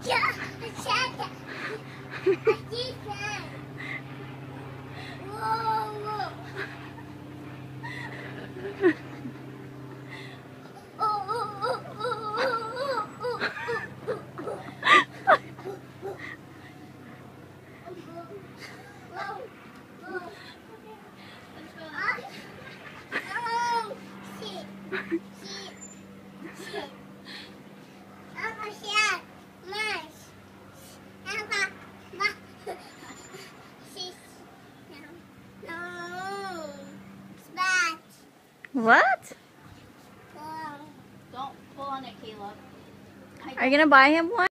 叫，叫的，叫的。呜呜。呜呜呜呜呜呜呜。啊啊啊！啊，是，是，是。What? Don't pull on it, Caleb. Are you gonna buy him one?